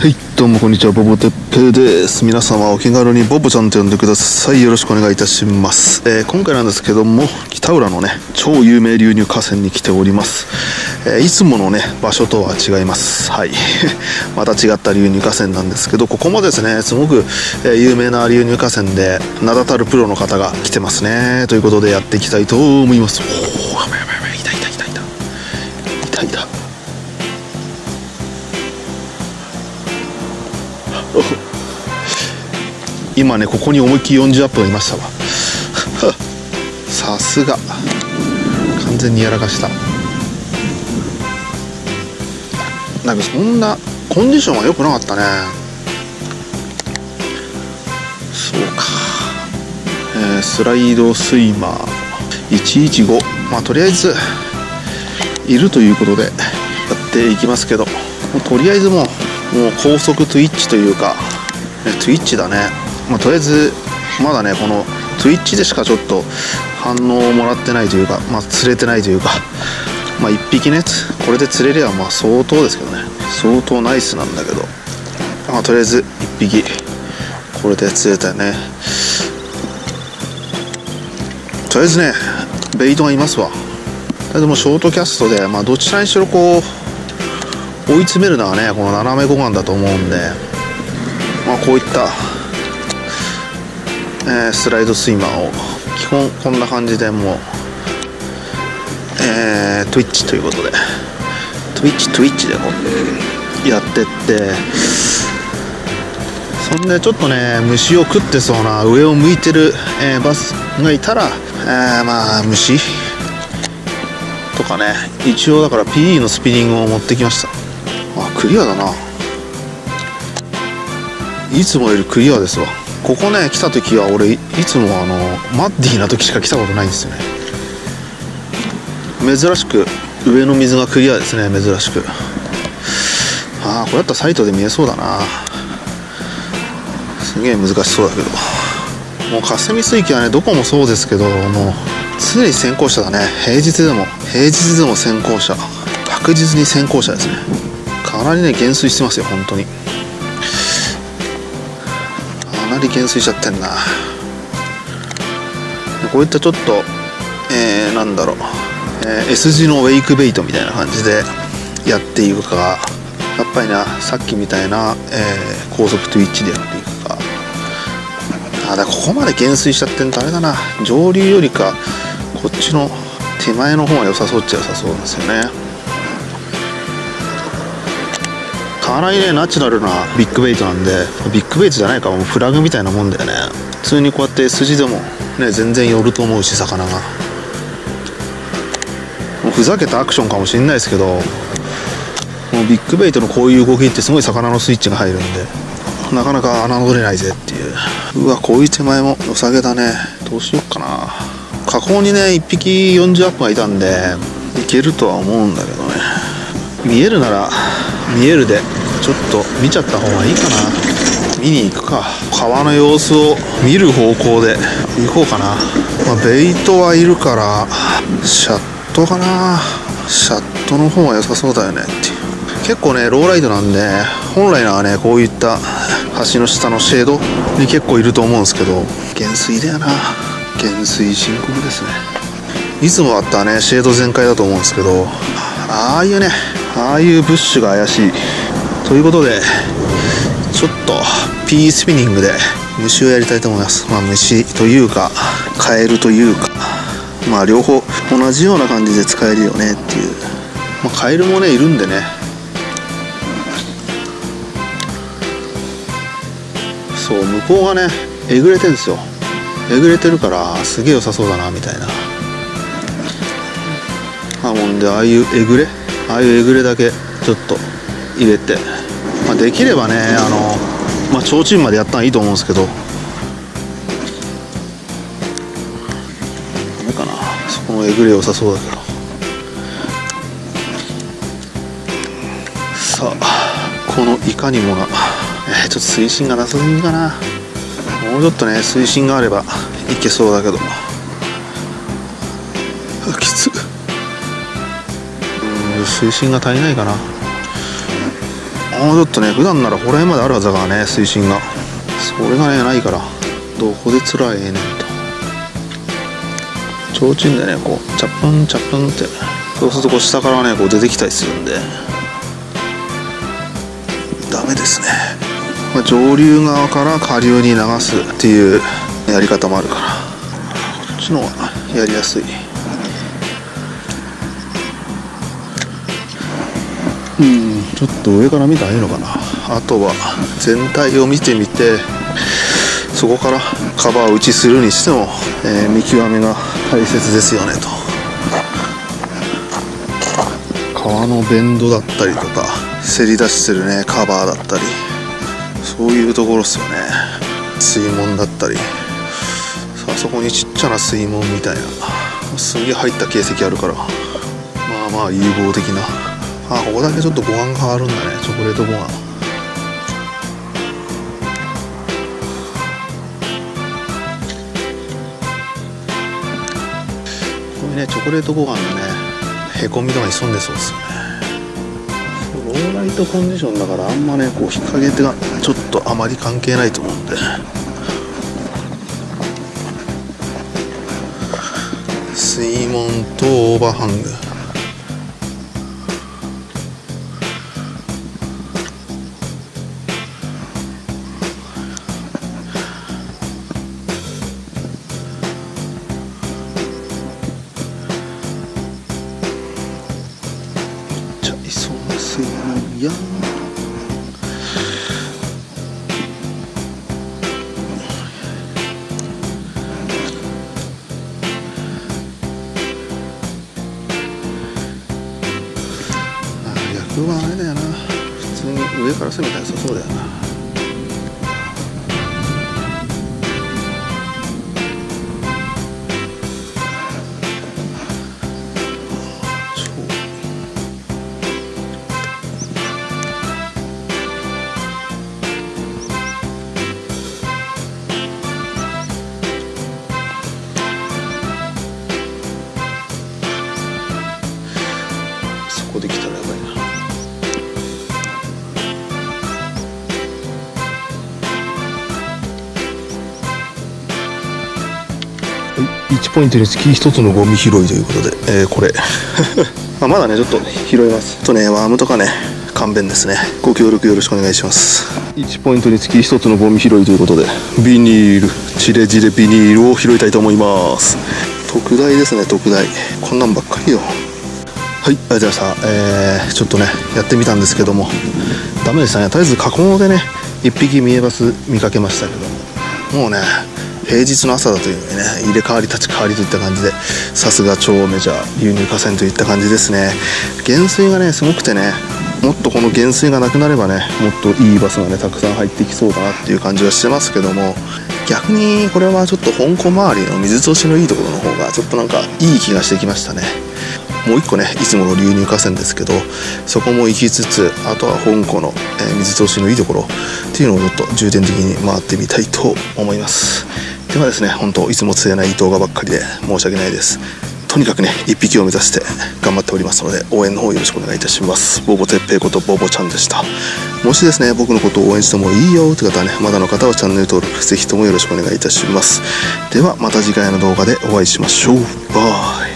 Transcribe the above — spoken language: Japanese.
はい、どうもこんにちは、ボボテッペです。皆様お気軽にボボちゃんと呼んでください。よろしくお願いいたします。えー今回なんですけども、北浦のね、超有名流入河川に来ております。えーいつものね、場所とは違います。はい。また違った流入河川なんですけど、ここもですね、すごく、え有名な流入河川で、名だたるプロの方が来てますね。ということでやっていきたいと思います。今ねここに思いっきり40アップがいましたわ。さすが。完全にやらかした。なんかそんなコンディションは良くなかったね。そうか、えースライドスイマー。115まあとりあえずいるということでやっていきますけど。とりあえずもうもう高速トゥイッチというかねトゥイッチだね、まあ、とりあえずまだねこのトゥイッチでしかちょっと反応をもらってないというか、まあ、釣れてないというか、まあ、1匹ねこれで釣れればまあ相当ですけどね。相当ナイスなんだけど、まあ、とりあえず1匹これで釣れたよね。とりあえずねベイトがいますわ。でもショートキャストで、まあ、どちらにしろこう追い詰めるのはねこの斜め護岸だと思うんで、まあ、こういった、えースライドスイマーを基本こんな感じでもう、えー、トゥイッチということでトゥイッチトゥイッチでこうやってってそんでちょっとね虫を食ってそうな上を向いてる、えーバスがいたら、えーまあ虫とかね一応だから PE のスピニングを持ってきました。あクリアだな。いつもよりクリアですわ。ここね来た時は俺いつもあのマッディな時しか来たことないんですよね。珍しく上の水がクリアですね珍しく。ああこれだったらサイトで見えそうだな。すげえ難しそうだけど。もう霞水域はねどこもそうですけどもう常に先行者だね。平日でも平日でも先行者。確実に先行者ですね。かなりね減衰してますよ本当に。り減衰しちゃってんな。こういったちょっとえー、なんだろう、えー S 字のウェイクベイトみたいな感じでやっていくかやっぱりなさっきみたいな、えー高速トゥイッチでやっていくか。あだかここまで減衰しちゃってんとあれだな。上流よりかこっちの手前の方が良さそうっちゃ良さそうなんですよね。かなりねナチュラルなビッグベイトなんでビッグベイトじゃないかもうフラグみたいなもんだよね。普通にこうやって筋でもね全然寄ると思うし魚が。もうふざけたアクションかもしれないですけどもうビッグベイトのこういう動きってすごい魚のスイッチが入るんでなかなか侮れないぜっていう。うわこういう手前も良さげだね。どうしよっかな。河口にね1匹40アップがいたんでいけるとは思うんだけどね。見えるなら見えるで。ちょっと見ちゃった方がいいかな。見に行くか。川の様子を見る方向で行こうかな、まあ、ベイトはいるからシャットかな。シャットの方が良さそうだよねっていう。結構ねローライドなんで本来ならねこういった橋の下のシェードに結構いると思うんですけど減衰だよな。減衰深刻ですね。いつもあったねシェード全開だと思うんですけどああいうねああいうブッシュが怪しいということでちょっと P スピニングで虫をやりたいと思います。まあ虫というかカエルというかまあ両方同じような感じで使えるよねっていう、まあ、カエルもねいるんでね。そう向こうがねえぐれてるんですよ。えぐれてるからすげえ良さそうだなみたいな。あもんでああいうえぐれああいうえぐれだけちょっと入れて、まあ、できればねあのまあ提灯までやったらいいと思うんですけど。ダメかな。そこのえぐれ良さそうだけど。さあこのいかにもなえー、ちょっと水深がなさすぎかな。もうちょっとね水深があればいけそうだけど。きつうん水深が足りないかな。もうちょっとね普段ならこら辺まであるはずだからね水深が。それがねないから。どこでつらええねんと。提灯でねこうチャップンチャップンってそうするとこう下からねこう出てきたりするんで。ダメですね、まあ、上流側から下流に流すっていうやり方もあるから。こっちの方がやりやすい。うんちょっと上から見たらいいのかな。あとは全体を見てみてそこからカバー打ちするにしても、えー、見極めが大切ですよねと。川のベンドだったりとかせり出してるねカバーだったりそういうところっすよね。水門だったり。あそこにちっちゃな水門みたいな。すげえ入った形跡あるからまあまあ有望的なあここだけちょっと護岸があるんだね。チョコレート護岸こういうねチョコレート護岸のねへこみとかに潜んでそうですよね。ローライトコンディションだからあんまねこう日陰ってがちょっとあまり関係ないと思うんで。水門とオーバーハング。風はあれだよな。普通に上から攻めたら良さそうだよな。1ポイントにつき1つのゴミ拾いということで、えー、これ。ままだねちょっと拾います。とねワームとかね勘弁ですね。ご協力よろしくお願いします。1ポイントにつき1つのゴミ拾いということでビニールチレジレビニールを拾いたいと思います。特大ですね特大。こんなんばっかりよ。はいありがとうございました。えー、ちょっとねやってみたんですけども。ダメでしたね。とりあえず加工でね1匹見えます見かけましたけども。もうね平日の朝だというね入れ替わり立ち替わりといった感じでさすが超メジャー流入河川といった感じですね。減水がねすごくてねもっとこの減水がなくなればねもっといいバスがねたくさん入ってきそうだなっていう感じはしてますけども逆にこれはちょっと香港周りの水通しのいいところの方がちょっとなんかいい気がしてきましたね。もう一個ねいつもの流入河川ですけどそこも行きつつあとは香港の、え水通しのいいところっていうのをちょっと重点的に回ってみたいと思います。ではですね本当いつも釣れない動画ばっかりで申し訳ないです。とにかくね1匹を目指して頑張っておりますので応援の方よろしくお願いいたします。ボボてっぺいことボボちゃんでした。もしですね僕のことを応援してもいいよって方はねまだの方はチャンネル登録ぜひともよろしくお願いいたします。ではまた次回の動画でお会いしましょう。バイ。